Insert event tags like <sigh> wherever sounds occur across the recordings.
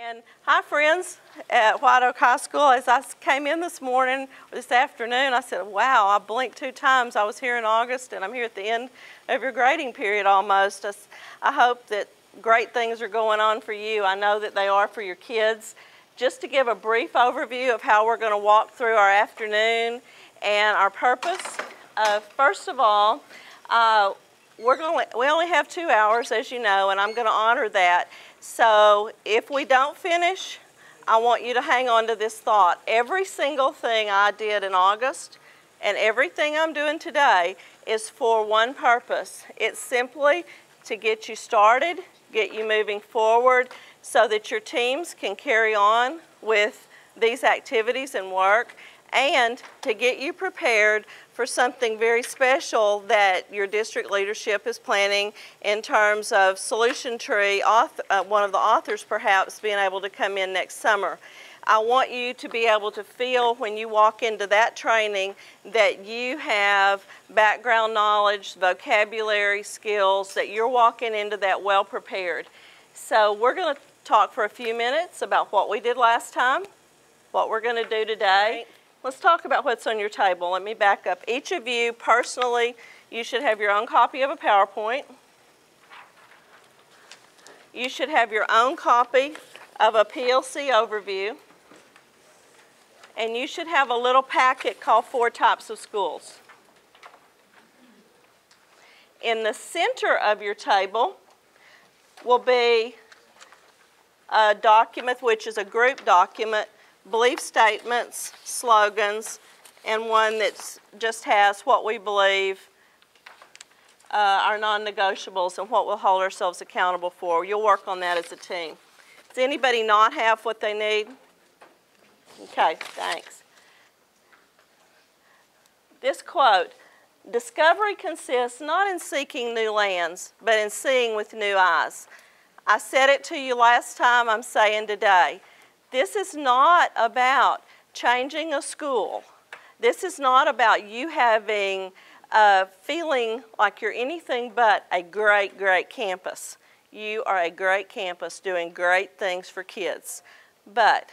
And hi, friends at White Oak High School. As I came in this morning, this afternoon, I said, wow, I blinked two times. I was here in August, and I'm here at the end of your grading period almost. I hope that great things are going on for you. I know that they are for your kids. Just to give a brief overview of how we're going to walk through our afternoon and our purpose. Uh, first of all, uh, we're going we only have two hours, as you know, and I'm going to honor that. So if we don't finish, I want you to hang on to this thought. Every single thing I did in August and everything I'm doing today is for one purpose. It's simply to get you started, get you moving forward so that your teams can carry on with these activities and work and to get you prepared for something very special that your district leadership is planning in terms of Solution Tree, author, uh, one of the authors perhaps being able to come in next summer. I want you to be able to feel when you walk into that training that you have background knowledge, vocabulary, skills, that you're walking into that well prepared. So we're going to talk for a few minutes about what we did last time, what we're going to do today, Let's talk about what's on your table. Let me back up. Each of you personally, you should have your own copy of a PowerPoint. You should have your own copy of a PLC overview. And you should have a little packet called Four Types of Schools. In the center of your table will be a document, which is a group document belief statements, slogans, and one that just has what we believe uh, our non-negotiables and what we'll hold ourselves accountable for. You'll work on that as a team. Does anybody not have what they need? Okay, thanks. This quote, discovery consists not in seeking new lands, but in seeing with new eyes. I said it to you last time, I'm saying today. This is not about changing a school. This is not about you having uh, feeling like you're anything but a great, great campus. You are a great campus doing great things for kids. But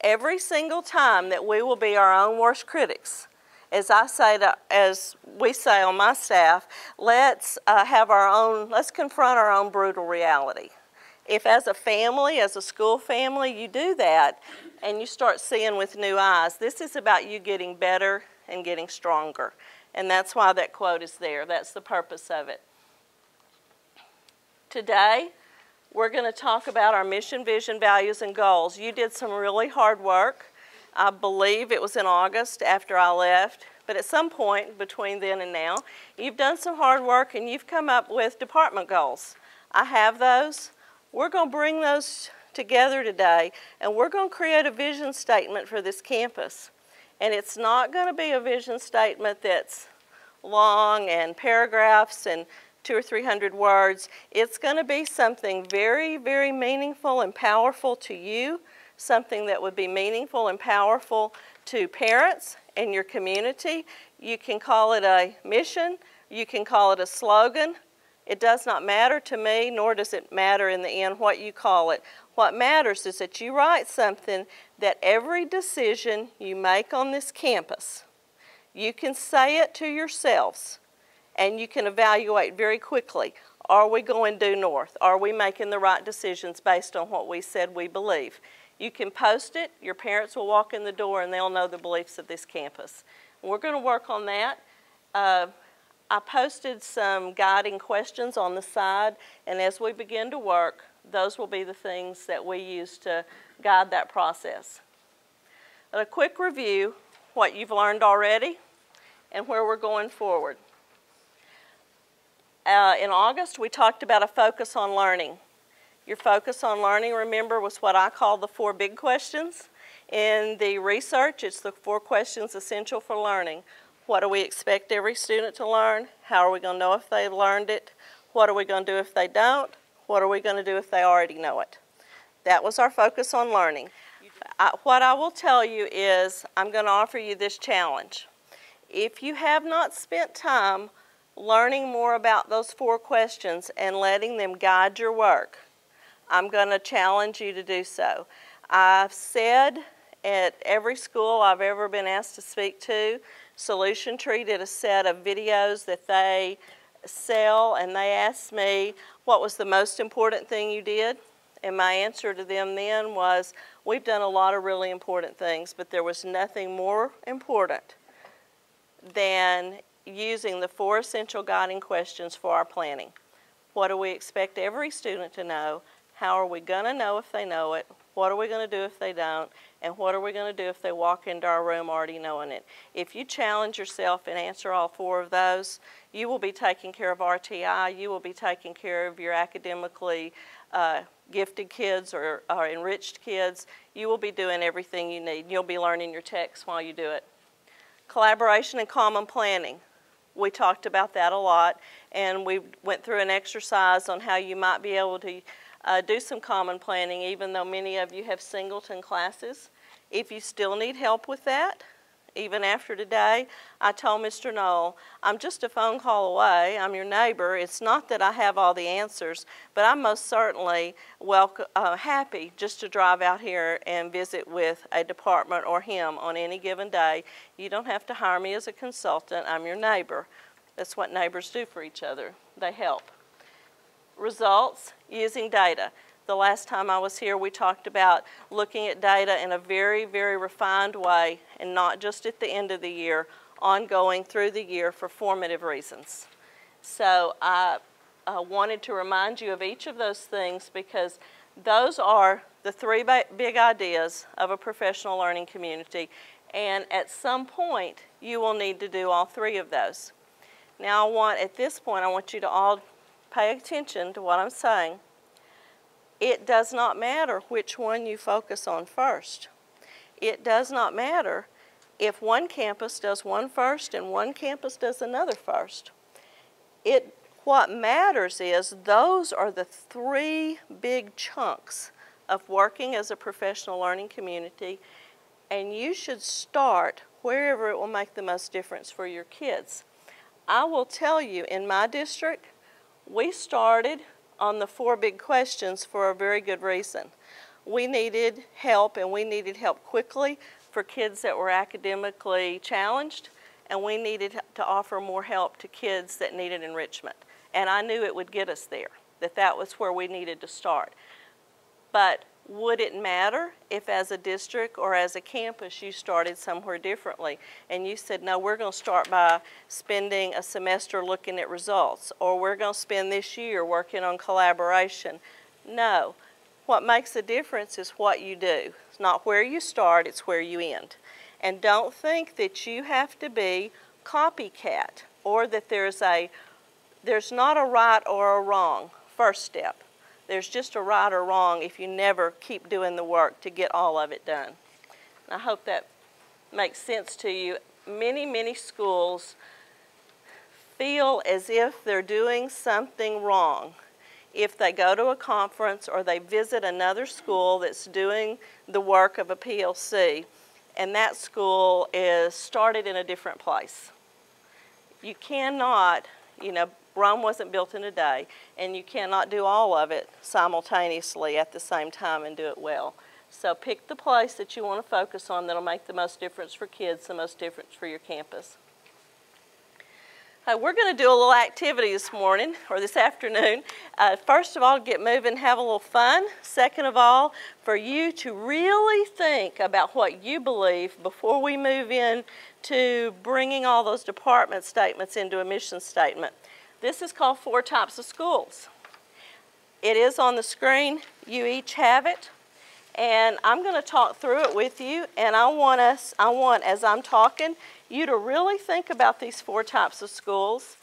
every single time that we will be our own worst critics, as I say, to, as we say on my staff, let's uh, have our own, let's confront our own brutal reality if as a family, as a school family, you do that and you start seeing with new eyes, this is about you getting better and getting stronger. And that's why that quote is there. That's the purpose of it. Today, we're going to talk about our mission, vision, values, and goals. You did some really hard work. I believe it was in August after I left, but at some point between then and now, you've done some hard work and you've come up with department goals. I have those. We're going to bring those together today and we're going to create a vision statement for this campus. And it's not going to be a vision statement that's long and paragraphs and two or three hundred words. It's going to be something very, very meaningful and powerful to you, something that would be meaningful and powerful to parents and your community. You can call it a mission, you can call it a slogan, it does not matter to me, nor does it matter in the end what you call it. What matters is that you write something that every decision you make on this campus, you can say it to yourselves and you can evaluate very quickly. Are we going due north? Are we making the right decisions based on what we said we believe? You can post it, your parents will walk in the door and they'll know the beliefs of this campus. We're going to work on that. Uh, I posted some guiding questions on the side, and as we begin to work, those will be the things that we use to guide that process. But a quick review, what you've learned already and where we're going forward. Uh, in August, we talked about a focus on learning. Your focus on learning, remember, was what I call the four big questions. In the research, it's the four questions essential for learning. What do we expect every student to learn? How are we going to know if they've learned it? What are we going to do if they don't? What are we going to do if they already know it? That was our focus on learning. I, what I will tell you is I'm going to offer you this challenge. If you have not spent time learning more about those four questions and letting them guide your work, I'm going to challenge you to do so. I've said at every school I've ever been asked to speak to, Solution Tree did a set of videos that they sell, and they asked me what was the most important thing you did. And my answer to them then was, we've done a lot of really important things, but there was nothing more important than using the four essential guiding questions for our planning. What do we expect every student to know? How are we going to know if they know it? What are we going to do if they don't? And what are we going to do if they walk into our room already knowing it? If you challenge yourself and answer all four of those, you will be taking care of RTI, you will be taking care of your academically uh, gifted kids or, or enriched kids. You will be doing everything you need. You'll be learning your TEKS while you do it. Collaboration and common planning. We talked about that a lot, and we went through an exercise on how you might be able to uh, do some common planning, even though many of you have singleton classes. If you still need help with that, even after today, I told Mr. Knoll, I'm just a phone call away. I'm your neighbor. It's not that I have all the answers, but I'm most certainly welcome, uh, happy just to drive out here and visit with a department or him on any given day. You don't have to hire me as a consultant. I'm your neighbor. That's what neighbors do for each other. They help. Results using data. The last time I was here, we talked about looking at data in a very, very refined way and not just at the end of the year, ongoing through the year for formative reasons. So I uh, wanted to remind you of each of those things because those are the three big ideas of a professional learning community. And at some point, you will need to do all three of those. Now I want, at this point, I want you to all pay attention to what I'm saying it does not matter which one you focus on first. It does not matter if one campus does one first and one campus does another first. It, what matters is those are the three big chunks of working as a professional learning community, and you should start wherever it will make the most difference for your kids. I will tell you, in my district, we started on the four big questions for a very good reason. We needed help, and we needed help quickly for kids that were academically challenged, and we needed to offer more help to kids that needed enrichment. And I knew it would get us there, that that was where we needed to start. But would it matter if as a district or as a campus you started somewhere differently? And you said no we're going to start by spending a semester looking at results or we're going to spend this year working on collaboration. No. What makes a difference is what you do. It's not where you start it's where you end. And don't think that you have to be copycat or that there's a there's not a right or a wrong first step there's just a right or wrong if you never keep doing the work to get all of it done. And I hope that makes sense to you. Many, many schools feel as if they're doing something wrong if they go to a conference or they visit another school that's doing the work of a PLC and that school is started in a different place. You cannot, you know, Rome wasn't built in a day, and you cannot do all of it simultaneously at the same time and do it well. So pick the place that you want to focus on that'll make the most difference for kids, the most difference for your campus. Uh, we're going to do a little activity this morning or this afternoon. Uh, first of all, get moving, have a little fun. Second of all, for you to really think about what you believe before we move in to bringing all those department statements into a mission statement. This is called Four Types of Schools. It is on the screen. You each have it. And I'm going to talk through it with you. And I want us, I want, as I'm talking, you to really think about these four types of schools.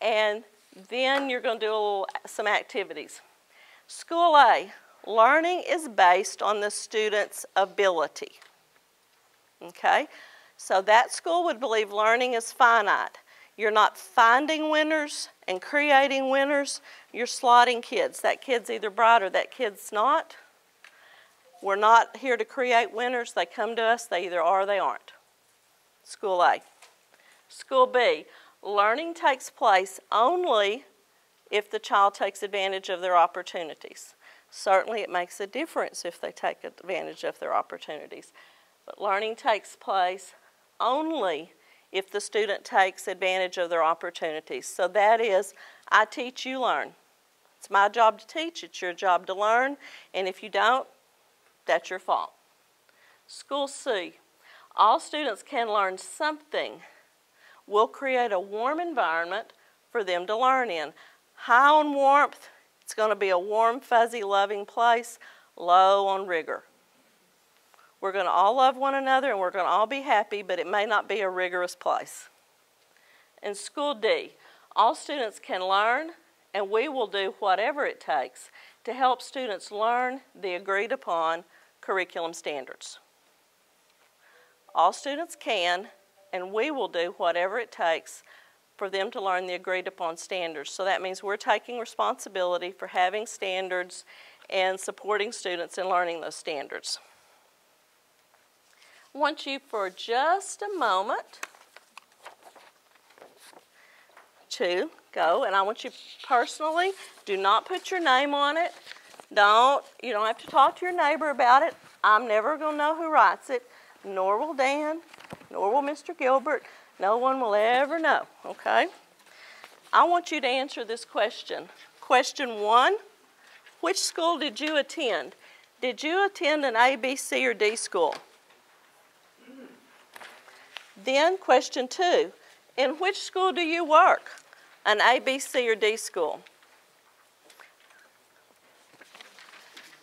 And then you're going to do little, some activities. School A, learning is based on the student's ability. Okay? So that school would believe learning is finite. You're not finding winners and creating winners. You're slotting kids. That kid's either bright or that kid's not. We're not here to create winners. They come to us. They either are or they aren't. School A. School B. Learning takes place only if the child takes advantage of their opportunities. Certainly, it makes a difference if they take advantage of their opportunities. But learning takes place only if the student takes advantage of their opportunities. So that is, I teach, you learn. It's my job to teach, it's your job to learn, and if you don't, that's your fault. School C. All students can learn something. We'll create a warm environment for them to learn in. High on warmth, it's going to be a warm, fuzzy, loving place, low on rigor. We're going to all love one another and we're going to all be happy, but it may not be a rigorous place. In School D, all students can learn, and we will do whatever it takes to help students learn the agreed upon curriculum standards. All students can, and we will do whatever it takes for them to learn the agreed upon standards. So that means we're taking responsibility for having standards and supporting students in learning those standards. Want you for just a moment to go, and I want you personally, do not put your name on it. Don't, you don't have to talk to your neighbor about it. I'm never going to know who writes it, nor will Dan, nor will Mr. Gilbert. No one will ever know, okay? I want you to answer this question. Question one, which school did you attend? Did you attend an A, B, C, or D school? Then question two, in which school do you work? An A, B, C, or D school?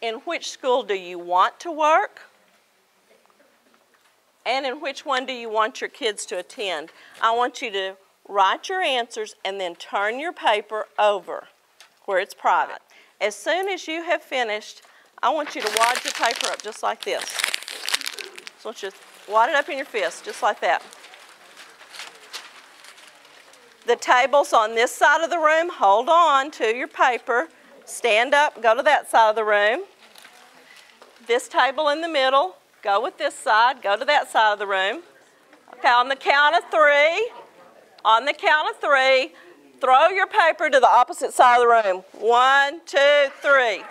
In which school do you want to work? and in which one do you want your kids to attend. I want you to write your answers and then turn your paper over where it's private. As soon as you have finished, I want you to wad your paper up just like this. Want you to wad it up in your fist, just like that. The tables on this side of the room, hold on to your paper. Stand up, go to that side of the room. This table in the middle, Go with this side. Go to that side of the room. Okay, on the count of three, on the count of three, throw your paper to the opposite side of the room. One, two, three.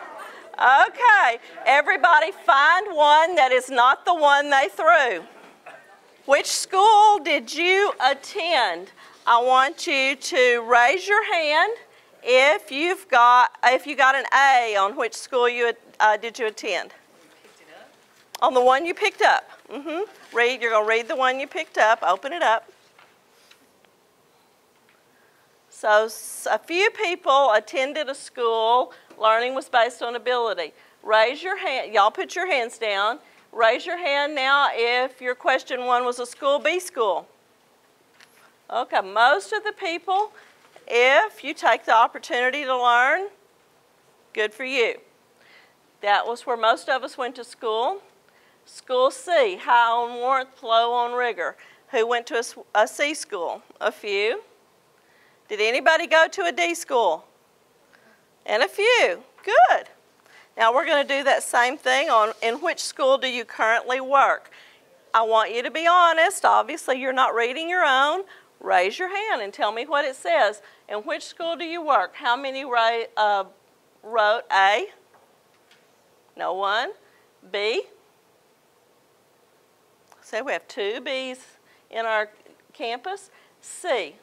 Okay, everybody find one that is not the one they threw. Which school did you attend? I want you to raise your hand if you've got if you got an A on which school you uh, did you attend. On the one you picked up. Mm-hmm. Read, you're going to read the one you picked up, open it up. So a few people attended a school, learning was based on ability. Raise your hand, y'all put your hands down. Raise your hand now if your question one was a school B school. Okay, most of the people, if you take the opportunity to learn, good for you. That was where most of us went to school. School C, high on warmth, low on rigor. Who went to a, a C school? A few. Did anybody go to a D school? And a few. Good. Now we're going to do that same thing on in which school do you currently work? I want you to be honest. Obviously, you're not reading your own. Raise your hand and tell me what it says. In which school do you work? How many uh, wrote A? No one. B? Say we have two Bs in our campus. C,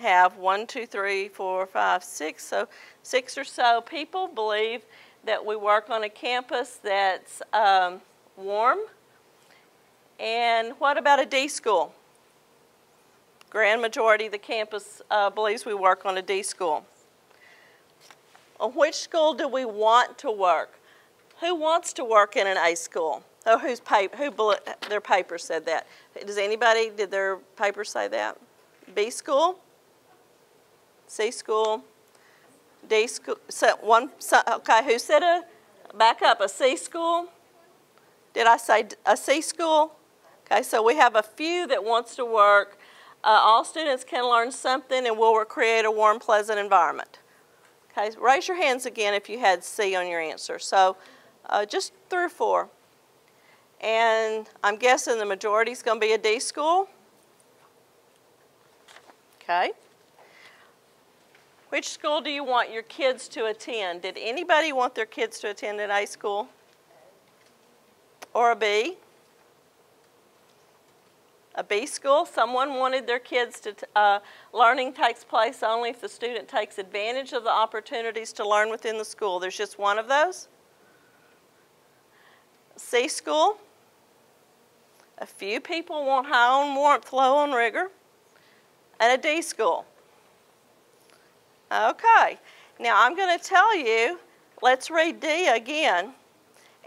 have one, two, three, four, five, six, so six or so people believe that we work on a campus that's um, warm. And what about a D school? Grand majority of the campus uh, believes we work on a D school. On which school do we want to work? Who wants to work in an A school? Oh, whose paper, who their paper said that? Does anybody, did their paper say that? B school? C school? D school? One, okay, who said a, back up, a C school? Did I say a C school? Okay, so we have a few that wants to work. Uh, all students can learn something and we'll create a warm, pleasant environment. Okay, raise your hands again if you had C on your answer. So uh, just three or four. And I'm guessing the majority is going to be a D school. Okay. Which school do you want your kids to attend? Did anybody want their kids to attend an A school? Or a B? A B school? Someone wanted their kids to, uh, learning takes place only if the student takes advantage of the opportunities to learn within the school. There's just one of those. C school? A few people want high on warmth, low on rigor. And a D school? Okay, now I'm going to tell you, let's read D again.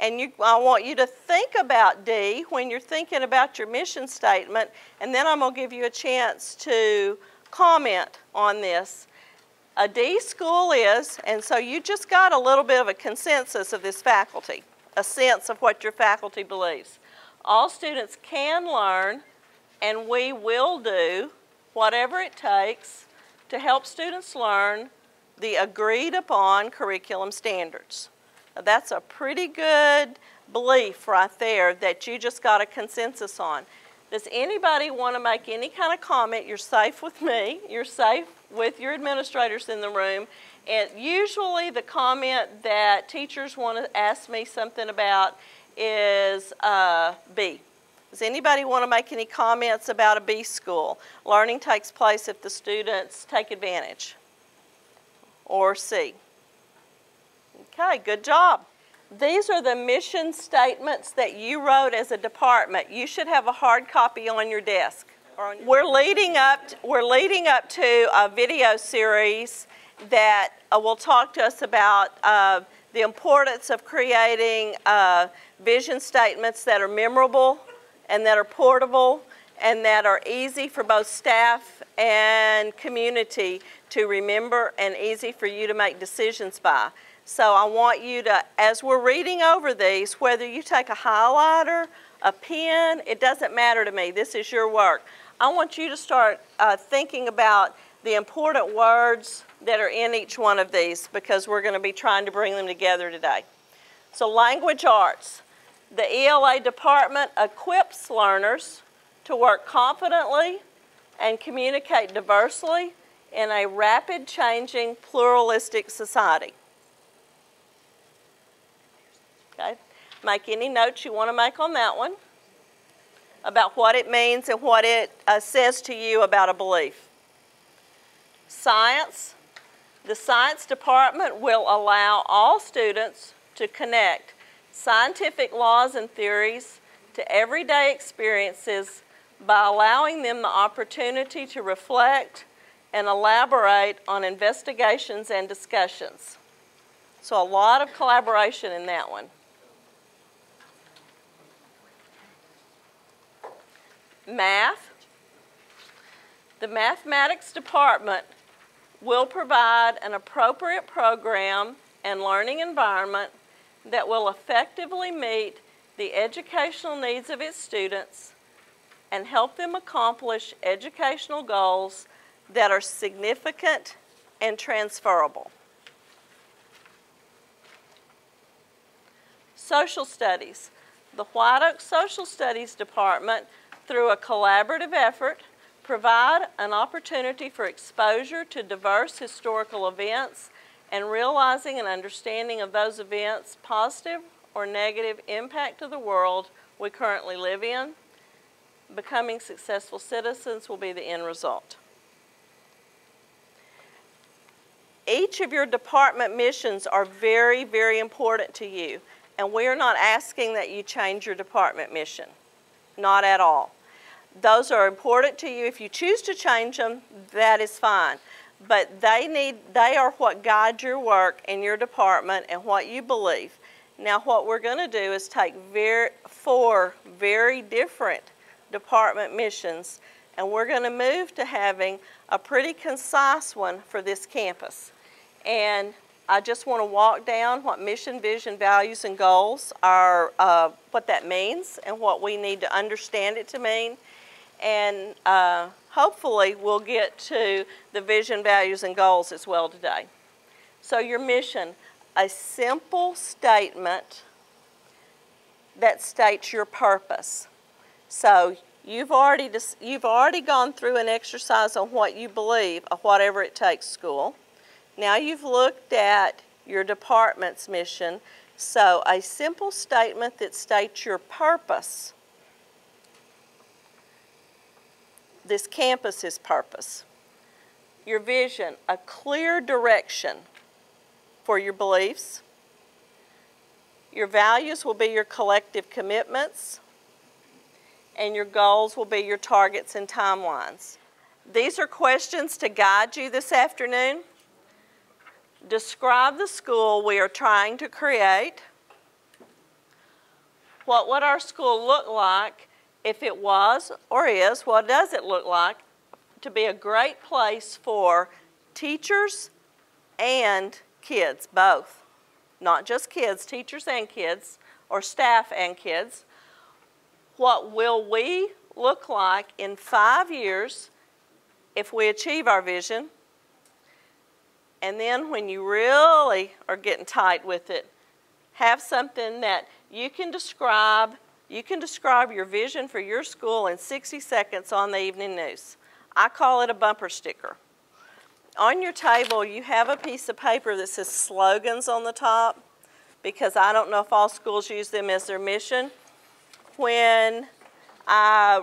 And you, I want you to think about D when you're thinking about your mission statement, and then I'm going to give you a chance to comment on this. A D school is, and so you just got a little bit of a consensus of this faculty, a sense of what your faculty believes. All students can learn, and we will do whatever it takes to help students learn the agreed upon curriculum standards. Now, that's a pretty good belief right there that you just got a consensus on. Does anybody want to make any kind of comment? You're safe with me. You're safe with your administrators in the room. And usually the comment that teachers want to ask me something about is uh, B. Does anybody want to make any comments about a B school? Learning takes place if the students take advantage. Or C. Okay, good job. These are the mission statements that you wrote as a department. You should have a hard copy on your desk. We're leading up to, we're leading up to a video series that uh, will talk to us about uh, the importance of creating uh, vision statements that are memorable and that are portable and that are easy for both staff and community to remember and easy for you to make decisions by. So I want you to, as we're reading over these, whether you take a highlighter, a pen, it doesn't matter to me. This is your work. I want you to start uh, thinking about the important words that are in each one of these because we're going to be trying to bring them together today. So language arts. The ELA department equips learners to work confidently and communicate diversely in a rapid changing pluralistic society. Okay? Make any notes you want to make on that one about what it means and what it uh, says to you about a belief. Science. The science department will allow all students to connect scientific laws and theories to everyday experiences by allowing them the opportunity to reflect and elaborate on investigations and discussions. So a lot of collaboration in that one. Math. The mathematics department will provide an appropriate program and learning environment that will effectively meet the educational needs of its students and help them accomplish educational goals that are significant and transferable. Social Studies. The White Oak Social Studies Department, through a collaborative effort, provide an opportunity for exposure to diverse historical events and realizing and understanding of those events' positive or negative impact to the world we currently live in. Becoming successful citizens will be the end result. Each of your department missions are very, very important to you, and we are not asking that you change your department mission. Not at all. Those are important to you. If you choose to change them, that is fine but they need they are what guide your work in your department and what you believe. Now what we're going to do is take very, four very different department missions and we're going to move to having a pretty concise one for this campus. And I just want to walk down what mission, vision, values, and goals are, uh, what that means and what we need to understand it to mean. And uh, hopefully we'll get to the vision, values, and goals as well today. So your mission, a simple statement that states your purpose. So you've already, you've already gone through an exercise on what you believe, of whatever it takes school. Now you've looked at your department's mission, so a simple statement that states your purpose, this campus's purpose, your vision, a clear direction for your beliefs. Your values will be your collective commitments, and your goals will be your targets and timelines. These are questions to guide you this afternoon. Describe the school we are trying to create. What would our school look like if it was or is? What does it look like to be a great place for teachers and kids, both? Not just kids, teachers and kids, or staff and kids. What will we look like in five years if we achieve our vision? And then when you really are getting tight with it, have something that you can describe. You can describe your vision for your school in 60 seconds on the evening news. I call it a bumper sticker. On your table, you have a piece of paper that says slogans on the top because I don't know if all schools use them as their mission when I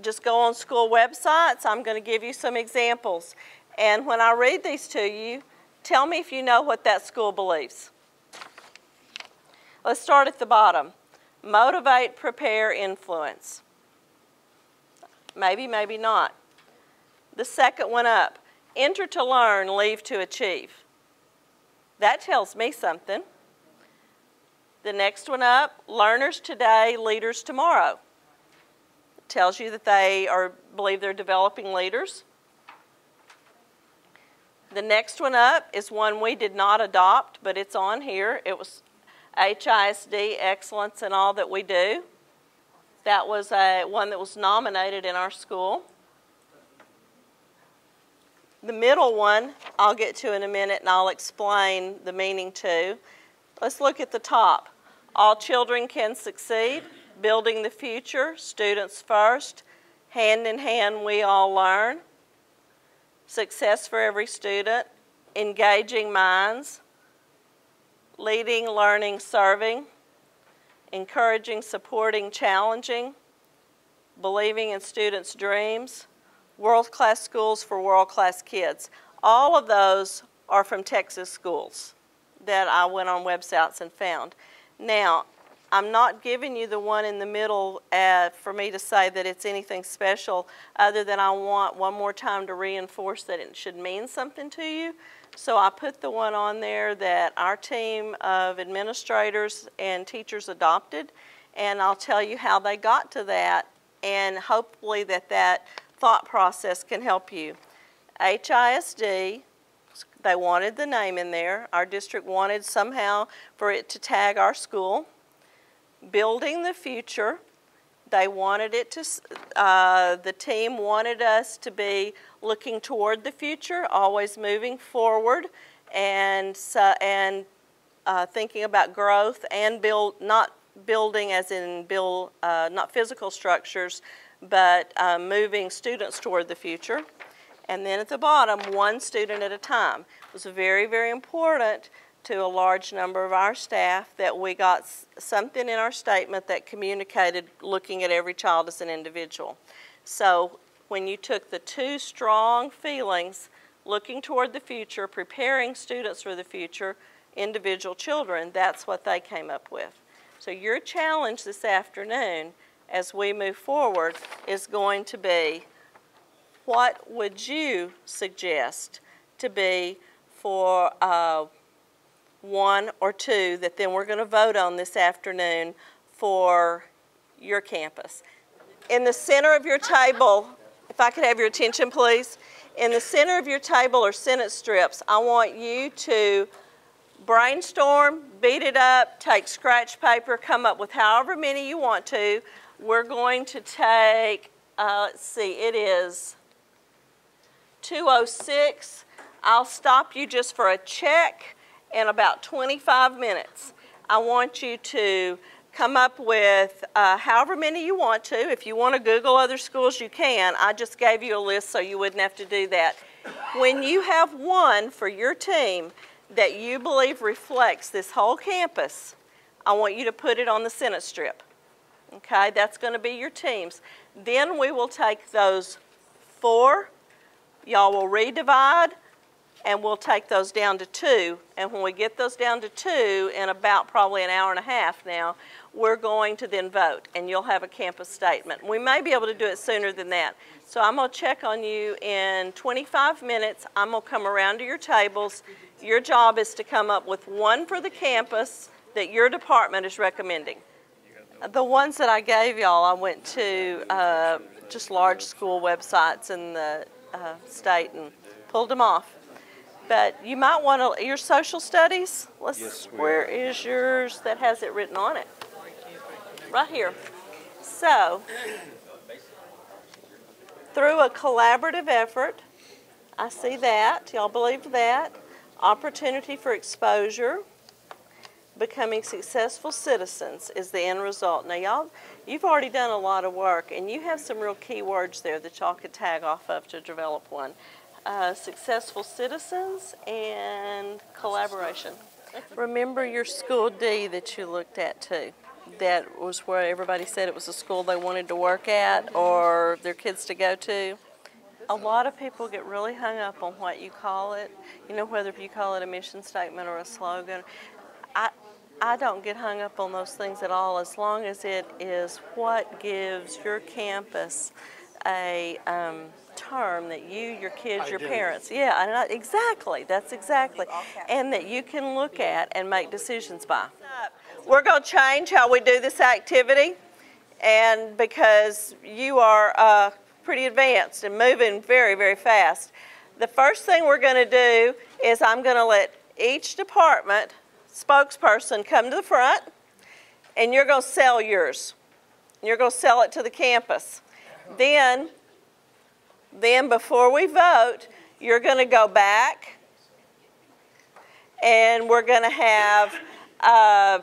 just go on school websites, I'm going to give you some examples. And when I read these to you, tell me if you know what that school believes. Let's start at the bottom. Motivate, prepare, influence. Maybe, maybe not. The second one up. Enter to learn, leave to achieve. That tells me something. The next one up, learners today, leaders tomorrow. It tells you that they are believe they're developing leaders. The next one up is one we did not adopt, but it's on here. It was HISD excellence in all that we do. That was a one that was nominated in our school. The middle one I'll get to in a minute and I'll explain the meaning to. Let's look at the top. All children can succeed, building the future, students first, hand in hand we all learn, success for every student, engaging minds, leading, learning, serving, encouraging, supporting, challenging, believing in students' dreams, world-class schools for world-class kids. All of those are from Texas schools that I went on websites and found. Now, I'm not giving you the one in the middle uh, for me to say that it's anything special other than I want one more time to reinforce that it should mean something to you. So I put the one on there that our team of administrators and teachers adopted, and I'll tell you how they got to that, and hopefully that that thought process can help you. HISD they wanted the name in there. Our district wanted somehow for it to tag our school. Building the future. They wanted it to, uh, the team wanted us to be looking toward the future, always moving forward and, and uh, thinking about growth and build, not building as in build, uh, not physical structures, but uh, moving students toward the future. And then at the bottom, one student at a time. It was very, very important to a large number of our staff that we got something in our statement that communicated looking at every child as an individual. So when you took the two strong feelings, looking toward the future, preparing students for the future, individual children, that's what they came up with. So your challenge this afternoon as we move forward is going to be what would you suggest to be for uh, one or two that then we're going to vote on this afternoon for your campus? In the center of your table, if I could have your attention, please. In the center of your table are sentence strips. I want you to brainstorm, beat it up, take scratch paper, come up with however many you want to. We're going to take, uh, let's see, it is 206. I'll stop you just for a check in about 25 minutes. I want you to come up with uh, however many you want to. If you want to Google other schools, you can. I just gave you a list so you wouldn't have to do that. When you have one for your team that you believe reflects this whole campus, I want you to put it on the sentence strip. Okay, that's going to be your teams. Then we will take those four, y'all will redivide, and we'll take those down to two. And when we get those down to two in about probably an hour and a half now, we're going to then vote, and you'll have a campus statement. We may be able to do it sooner than that. So I'm going to check on you in 25 minutes. I'm going to come around to your tables. Your job is to come up with one for the campus that your department is recommending. The ones that I gave y'all, I went to uh, just large school websites in the uh, state and pulled them off. But you might want to, your social studies, let's, Yes, where is yours that has it written on it? Right here. So, through a collaborative effort, I see that, y'all believe that, opportunity for exposure, becoming successful citizens is the end result. Now, y'all, you've already done a lot of work, and you have some real key words there that y'all could tag off of to develop one. Uh, successful citizens and collaboration. Remember your school D that you looked at too. That was where everybody said it was a school they wanted to work at or their kids to go to. A lot of people get really hung up on what you call it. You know, whether you call it a mission statement or a slogan. I, I don't get hung up on those things at all as long as it is what gives your campus a um, term that you, your kids, your Identity. parents, yeah, and I, exactly, that's exactly, and that you can look at and make decisions by. We're going to change how we do this activity, and because you are uh, pretty advanced and moving very, very fast, the first thing we're going to do is I'm going to let each department spokesperson come to the front, and you're going to sell yours. You're going to sell it to the campus. Then, then before we vote, you're going to go back, and we're going to have uh,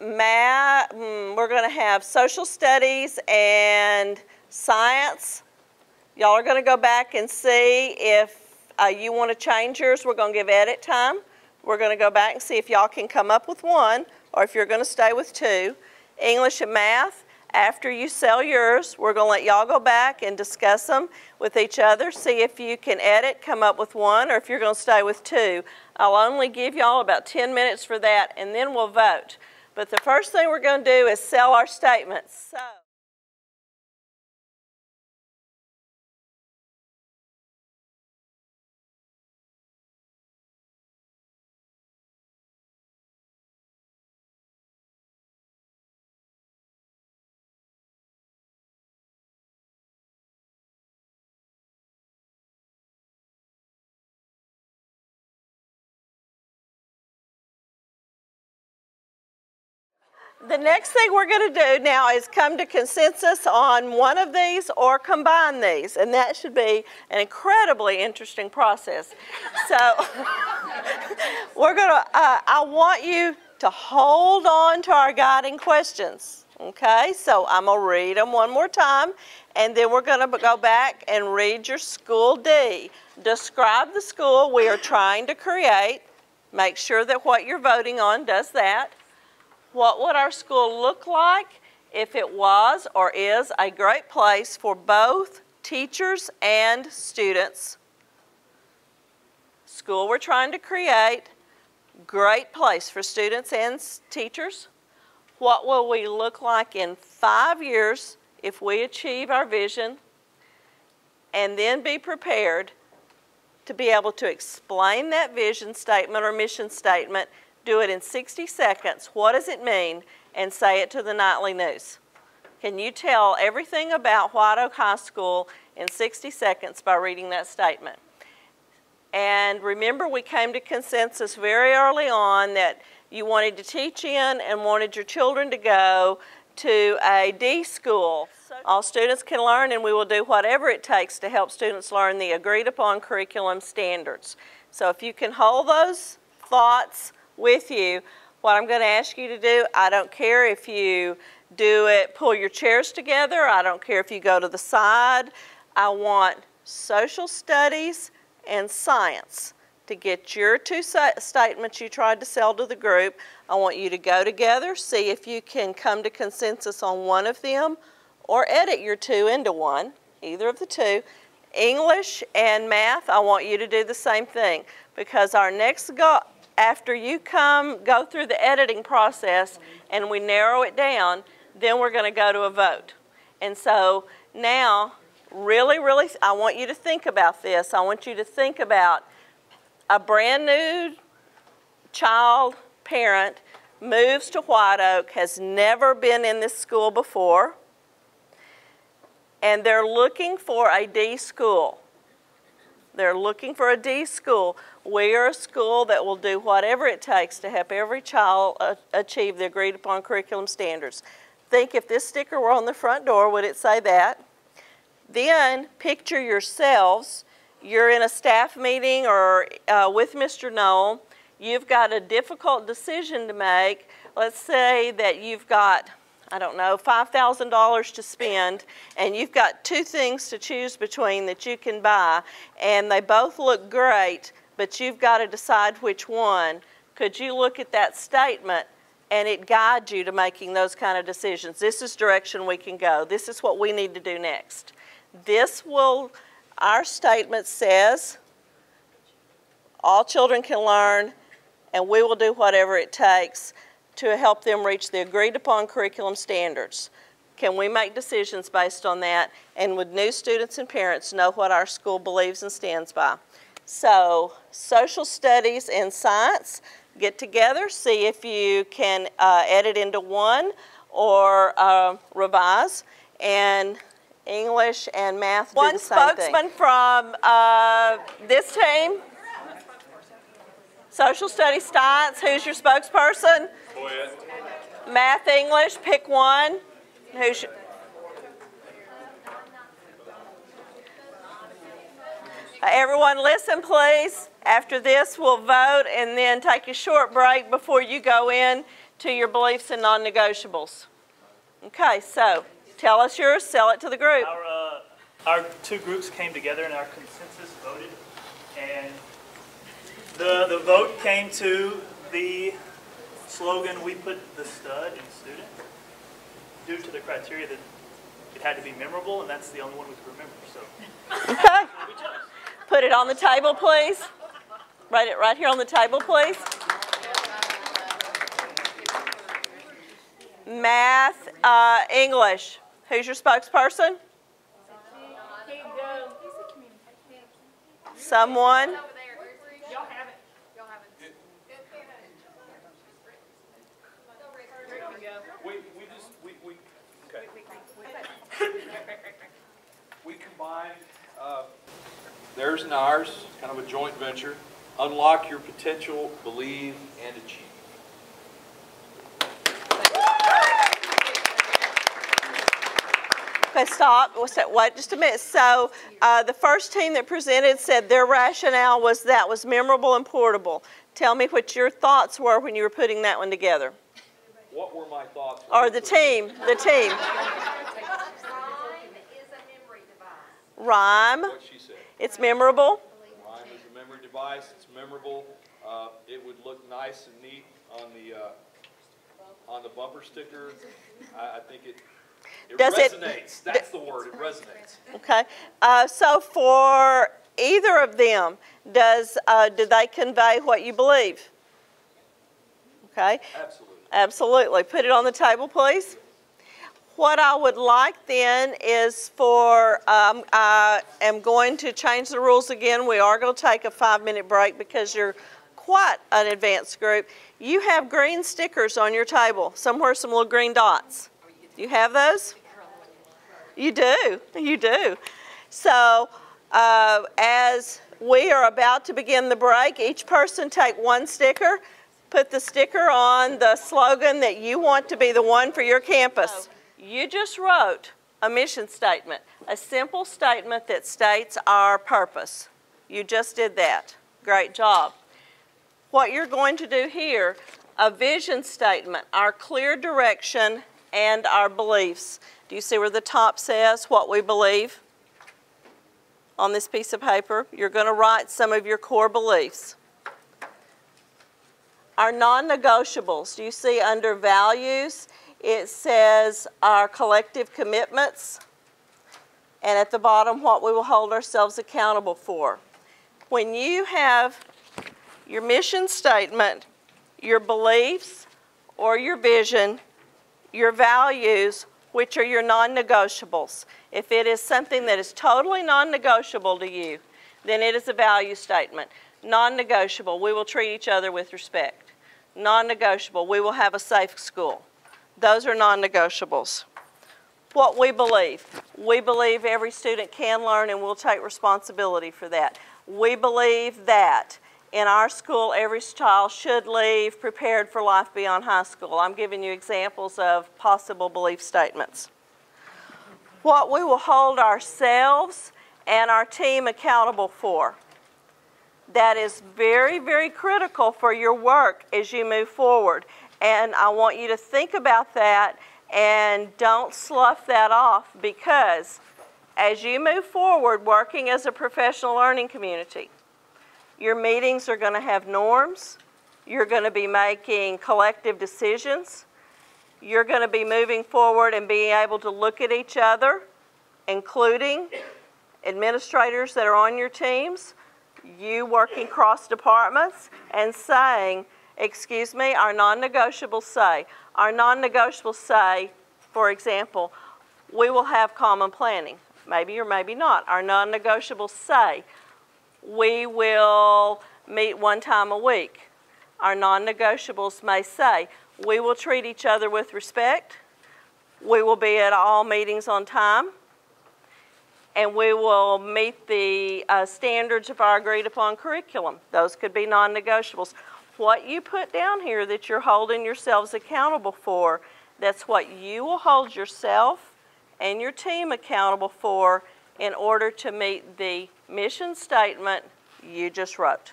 math. mm, We're going to have social studies and science. Y'all are going to go back and see if uh, you want to change yours. We're going to give edit time. We're going to go back and see if y'all can come up with one or if you're going to stay with two. English and math. After you sell yours, we're going to let y'all go back and discuss them with each other. See if you can edit, come up with one, or if you're going to stay with two. I'll only give y'all about 10 minutes for that, and then we'll vote. But the first thing we're going to do is sell our statements. So. The next thing we're going to do now is come to consensus on one of these or combine these, and that should be an incredibly interesting process. So <laughs> we're going to, uh, I want you to hold on to our guiding questions. Okay, so I'm going to read them one more time, and then we're going to go back and read your school D. Describe the school we are trying to create. Make sure that what you're voting on does that. What would our school look like if it was or is a great place for both teachers and students? School we're trying to create, great place for students and teachers. What will we look like in five years if we achieve our vision? And then be prepared to be able to explain that vision statement or mission statement, do it in 60 seconds. What does it mean? And say it to the nightly news. Can you tell everything about White Oak High School in 60 seconds by reading that statement? And remember, we came to consensus very early on that you wanted to teach in and wanted your children to go to a D school. All students can learn, and we will do whatever it takes to help students learn the agreed upon curriculum standards. So if you can hold those thoughts with you, what I'm going to ask you to do, I don't care if you do it, pull your chairs together, I don't care if you go to the side. I want social studies, and science. To get your two statements you tried to sell to the group, I want you to go together, see if you can come to consensus on one of them, or edit your two into one, either of the two. English and math, I want you to do the same thing because our next after you come go through the editing process and we narrow it down, then we're going to go to a vote. And so now, really, really, I want you to think about this. I want you to think about a brand new child, parent, moves to White Oak, has never been in this school before, and they're looking for a D school. They're looking for a D school. We are a school that will do whatever it takes to help every child uh, achieve the agreed upon curriculum standards. Think if this sticker were on the front door, would it say that? Then picture yourselves. You're in a staff meeting or uh, with Mr. Knoll. You've got a difficult decision to make. Let's say that you've got I don't know, $5,000 to spend, and you've got two things to choose between that you can buy, and they both look great, but you've got to decide which one. Could you look at that statement and it guides you to making those kind of decisions? This is direction we can go. This is what we need to do next. This will, our statement says, all children can learn, and we will do whatever it takes to help them reach the agreed upon curriculum standards. Can we make decisions based on that? And would new students and parents know what our school believes and stands by? So, social studies and science, get together, see if you can uh, edit into one or uh, revise. And English and math One spokesman thing. from uh, this team. Social studies, science, who's your spokesperson? Math, English, pick one. Who's Everyone listen please. After this we'll vote and then take a short break before you go in to your beliefs and non-negotiables. Okay, so tell us yours, sell it to the group. Our, uh, our two groups came together and our consensus voted and the, the vote came to the slogan, we put the stud in student, due to the criteria that it had to be memorable, and that's the only one we could remember. So, <laughs> okay. Put it on the table, please. Write it right here on the table, please. Math, uh, English. Who's your spokesperson? Someone? We <laughs> combined uh, theirs and ours, kind of a joint venture. Unlock your potential, believe, and achieve. Okay, stop. Wait just a minute. So uh, the first team that presented said their rationale was that was memorable and portable. Tell me what your thoughts were when you were putting that one together. What were my thoughts? Or the team, the team. Rhyme. What she said. It's memorable. Rhyme is a memory device. It's memorable. Uh, it would look nice and neat on the uh, on the bumper sticker. I, I think it it Does resonates. It, That's the word. It resonates. Okay. Uh, so for either of them, does uh, do they convey what you believe? Okay. Absolutely. Absolutely. Put it on the table, please. What I would like then is for, um, I am going to change the rules again. We are going to take a five minute break because you're quite an advanced group. You have green stickers on your table, somewhere some little green dots. Do you have those? You do, you do. So uh, as we are about to begin the break, each person take one sticker, put the sticker on the slogan that you want to be the one for your campus. You just wrote a mission statement, a simple statement that states our purpose. You just did that. Great job. What you're going to do here, a vision statement, our clear direction and our beliefs. Do you see where the top says what we believe? on this piece of paper. You're going to write some of your core beliefs. Our non-negotiables, do you see under values, it says our collective commitments, and at the bottom, what we will hold ourselves accountable for. When you have your mission statement, your beliefs, or your vision, your values, which are your non-negotiables. If it is something that is totally non-negotiable to you, then it is a value statement. Non-negotiable, we will treat each other with respect. Non-negotiable, we will have a safe school. Those are non-negotiables. What we believe. We believe every student can learn and we'll take responsibility for that. We believe that in our school, every child should leave prepared for life beyond high school. I'm giving you examples of possible belief statements. What we will hold ourselves and our team accountable for. That is very, very critical for your work as you move forward. And I want you to think about that and don't slough that off because as you move forward working as a professional learning community, your meetings are going to have norms. You're going to be making collective decisions. You're going to be moving forward and being able to look at each other, including administrators that are on your teams, you working cross departments, and saying, excuse me, our non-negotiables say, our non-negotiables say, for example, we will have common planning. Maybe or maybe not. Our non-negotiables say, we will meet one time a week. Our non-negotiables may say, we will treat each other with respect, we will be at all meetings on time, and we will meet the uh, standards of our agreed upon curriculum. Those could be non-negotiables. What you put down here that you're holding yourselves accountable for, that's what you will hold yourself and your team accountable for in order to meet the mission statement you just wrote.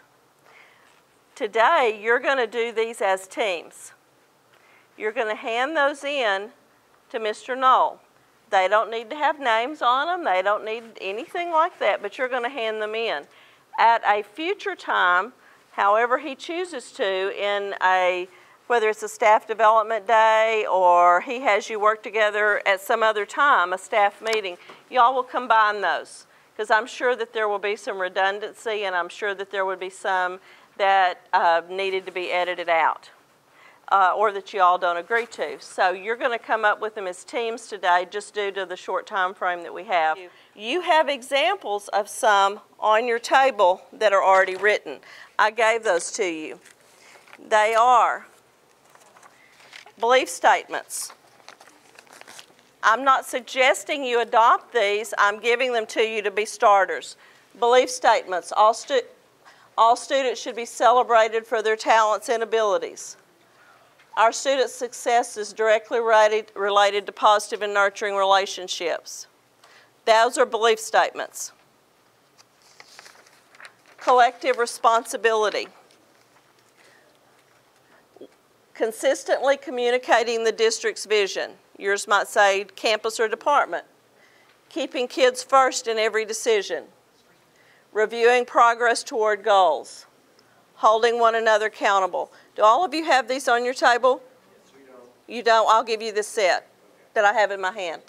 Today, you're going to do these as teams. You're going to hand those in to Mr. Knoll. They don't need to have names on them. They don't need anything like that, but you're going to hand them in. At a future time, however he chooses to, in a whether it's a staff development day or he has you work together at some other time, a staff meeting, y'all will combine those. Because I'm sure that there will be some redundancy and I'm sure that there would be some that uh, needed to be edited out uh, or that you all don't agree to. So you're going to come up with them as teams today just due to the short time frame that we have. You have examples of some on your table that are already written. I gave those to you. They are belief statements. I'm not suggesting you adopt these. I'm giving them to you to be starters. Belief statements. All, stu all students should be celebrated for their talents and abilities. Our students' success is directly related, related to positive and nurturing relationships. Those are belief statements. Collective responsibility. Consistently communicating the district's vision. Yours might say campus or department. Keeping kids first in every decision. Reviewing progress toward goals. Holding one another accountable. Do all of you have these on your table? Yes, we don't. You don't? I'll give you this set that I have in my hand.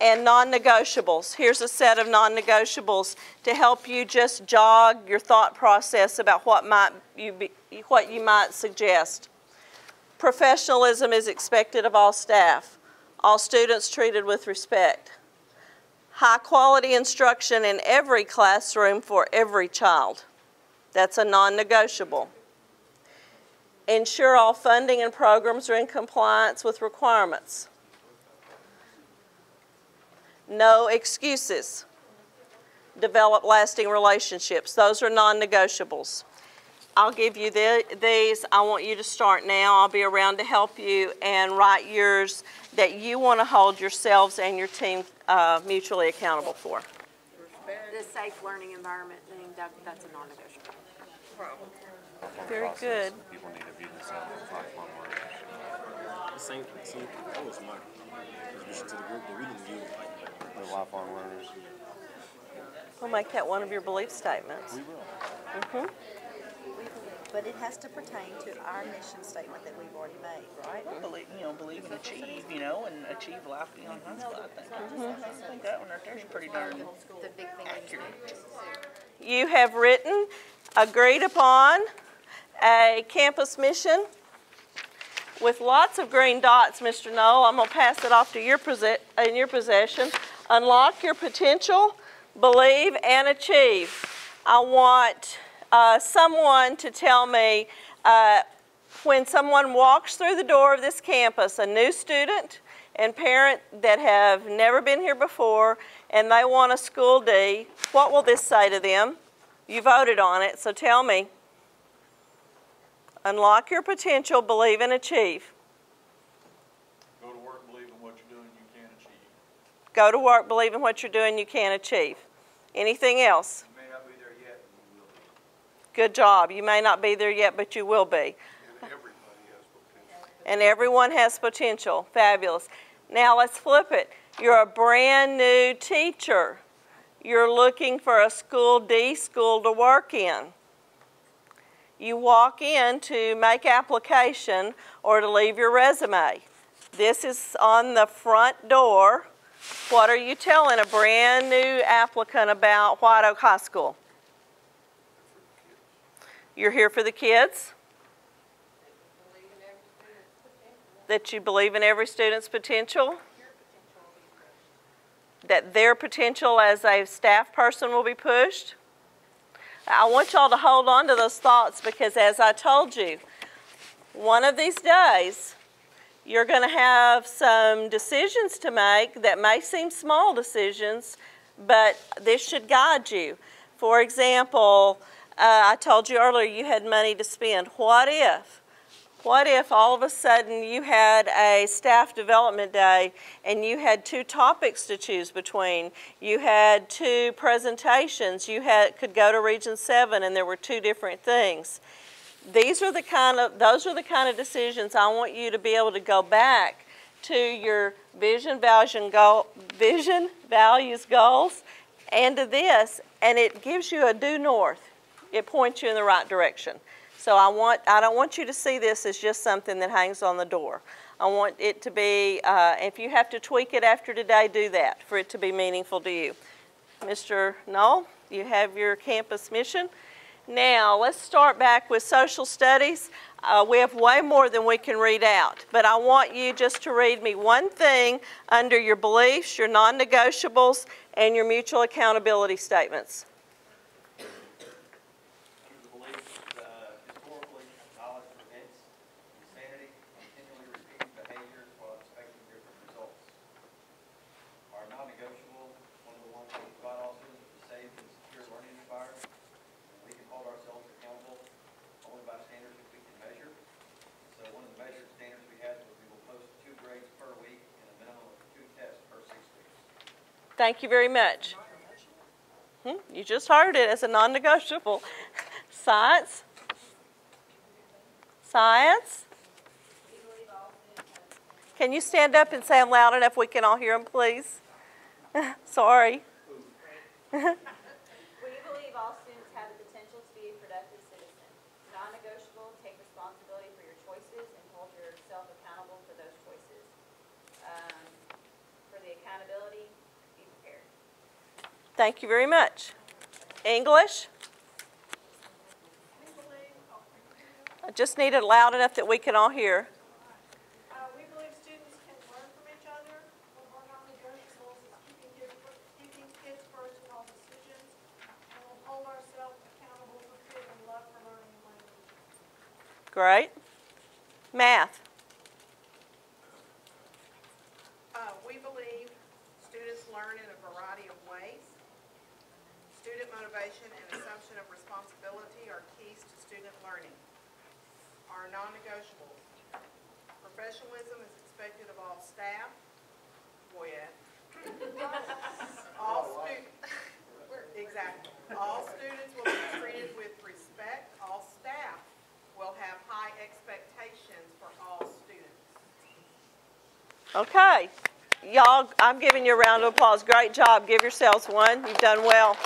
And non-negotiables. Here's a set of non-negotiables to help you just jog your thought process about what might you be, what you might suggest. Professionalism is expected of all staff. All students treated with respect. High quality instruction in every classroom for every child. That's a non-negotiable. Ensure all funding and programs are in compliance with requirements. No excuses. Develop lasting relationships. Those are non-negotiables. I'll give you the, these. I want you to start now. I'll be around to help you and write yours that you want to hold yourselves and your team uh, mutually accountable for. The safe learning environment thing, that, that's a non-negotiable. Very good. People need to view this as lifelong learners. The same, same, that was my contribution to the group, but we didn't view it like that. They're lifelong learners. We'll make that one of your belief statements. Mm-hmm. But it has to pertain to our mission statement that we've already made, right? Believe, you know, believe and achieve, you know, and achieve life beyond high school, I think. I think that one right there is pretty darn The big thing accurate. You have written, agreed upon a campus mission with lots of green dots, Mr. Knoll. I'm going to pass it off to your in your possession. Unlock your potential, believe, and achieve. I want uh, someone to tell me uh, when someone walks through the door of this campus, a new student and parent that have never been here before, and they want a school D, what will this say to them? You voted on it, so tell me. Unlock your potential, believe, and achieve. Go to work, believe in what you're doing, you can achieve. Go to work, believe in what you're doing, you can achieve. Anything else? You may not be there yet, but you will be. Good job. You may not be there yet, but you will be. And everybody has potential. And everyone has potential. Fabulous. Now let's flip it. You're a brand new teacher. You're looking for a school D school to work in. You walk in to make application or to leave your resume. This is on the front door. What are you telling a brand new applicant about White Oak High School? You're here for the kids? That you believe in every student's potential? That their potential as a staff person will be pushed? I want y'all to hold on to those thoughts because, as I told you, one of these days you're going to have some decisions to make that may seem small decisions, but this should guide you. For example, uh, I told you earlier you had money to spend. What if? What if all of a sudden you had a staff development day and you had two topics to choose between? You had two presentations. You had could go to Region 7 and there were two different things. These are the kind of those are the kind of decisions I want you to be able to go back to your vision, values, goal, vision, values, goals, and to this, and it gives you a due north. It points you in the right direction. So I want I don't want you to see this as just something that hangs on the door. I want it to be, uh, if you have to tweak it after today, do that for it to be meaningful to you. Mr. Knoll, you have your campus mission. Now, let's start back with social studies. Uh, we have way more than we can read out, but I want you just to read me one thing under your beliefs, your non negotiables, and your mutual accountability statements. Under the belief that historically, knowledge prevents insanity, continually repeating behaviors while expecting different results. Our non-negotiable, one of the ones we provide all students with a safe and secure learning environment. We can hold ourselves accountable only by standards that we can measure. So one of the measured standards we had was we will post two grades per week and a minimum of two tests per six weeks. Thank you very much. Hmm, you just heard it as a non negotiable. <laughs> Science? Science? Can you stand up and say them loud enough we can all hear them, please? <laughs> Sorry. <laughs> We believe all students have the potential to be a productive citizen. Non-negotiable, take responsibility for your choices and hold yourself accountable for those choices. Um, For the accountability, be prepared. Thank you very much. English? I just need it loud enough that we can all hear. Uh, we believe students can learn from each other. One of our non-negotiables is keeping kids, keeping kids first in all decisions. And we'll hold ourselves accountable for creating love for learning and language. Great. Math? Uh, we believe students learn in a variety of ways. Student motivation and assumption of responsibility are keys to student learning. Our non-negotiables. Professionalism is expected of all staff. Boy, Ed. All stu, exactly. All students will be treated with respect. All staff will have high expectations for all students. Y'all, I'm giving you a round of applause. Great job. Give yourselves one. You've done well.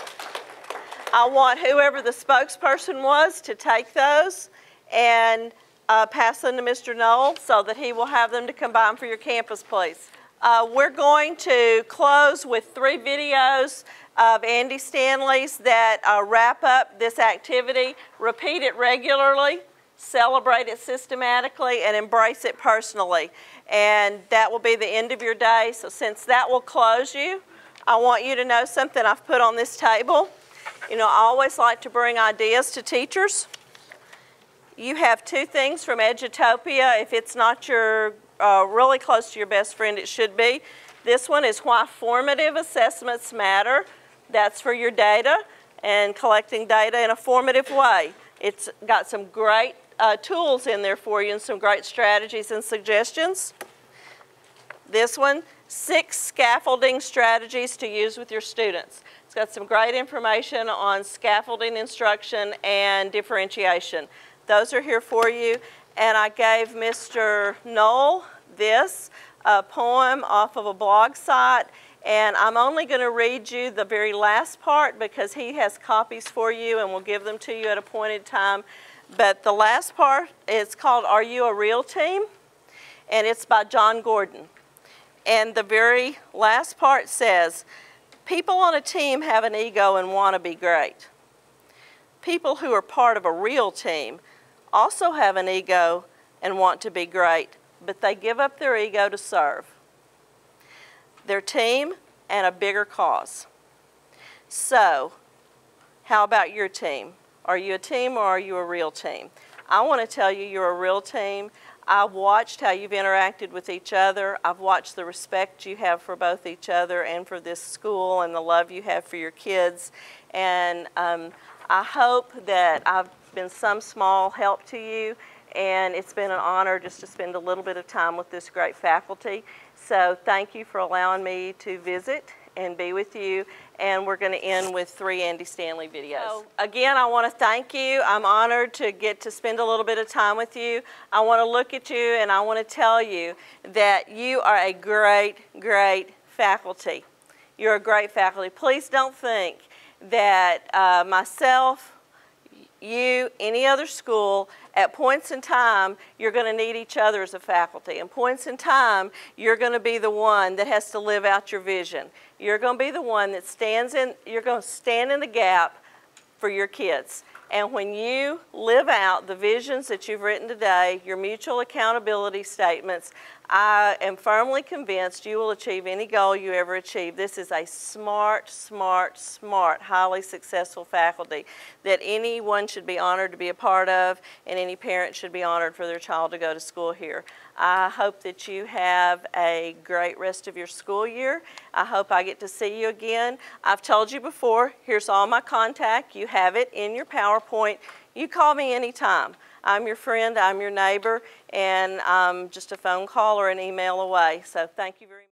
I want whoever the spokesperson was to take those and uh, pass them to Mr. Knoll so that he will have them to combine for your campus, please. Uh, we're going to close with three videos of Andy Stanley's that uh, wrap up this activity. Repeat it regularly, celebrate it systematically, and embrace it personally. And that will be the end of your day. So since that will close you, I want you to know something I've put on this table. You know, I always like to bring ideas to teachers. You have two things from Edutopia. If it's not your uh, really close to your best friend, it should be. This one is Why Formative Assessments Matter. That's for your data and collecting data in a formative way. It's got some great uh, tools in there for you and some great strategies and suggestions. This one, six scaffolding strategies to use with your students. It's got some great information on scaffolding instruction and differentiation. Those are here for you. And I gave Mr. Knoll this, poem off of a blog site. And I'm only going to read you the very last part because he has copies for you and will give them to you at a appointed time. But the last part is called Are You a Real Team? And it's by Jon Gordon. And the very last part says, People on a team have an ego and want to be great. People who are part of a real team also have an ego and want to be great, but they give up their ego to serve their team and a bigger cause. So, how about your team? Are you a team or are you a real team? I want to tell you you're a real team. I've watched how you've interacted with each other. I've watched the respect you have for both each other and for this school and the love you have for your kids. And um, I hope that I've been some small help to you. And it's been an honor just to spend a little bit of time with this great faculty. So thank you for allowing me to visit and be with you. And we're going to end with three Andy Stanley videos. So, again, I want to thank you. I'm honored to get to spend a little bit of time with you. I want to look at you and I want to tell you that you are a great, great faculty. You're a great faculty. Please don't think that uh, myself, you, any other school, at points in time, you're going to need each other as a faculty. And points in time, you're going to be the one that has to live out your vision. You're going to be the one that stands in, you're going to stand in the gap for your kids. And when you live out the visions that you've written today, your mutual accountability statements, I am firmly convinced you will achieve any goal you ever achieve. This is a smart, smart, smart, highly successful faculty that anyone should be honored to be a part of and any parent should be honored for their child to go to school here. I hope that you have a great rest of your school year. I hope I get to see you again. I've told you before, here's all my contact. You have it in your PowerPoint. You call me anytime. I'm your friend, I'm your neighbor, and I'm just a phone call or an email away. So thank you very much.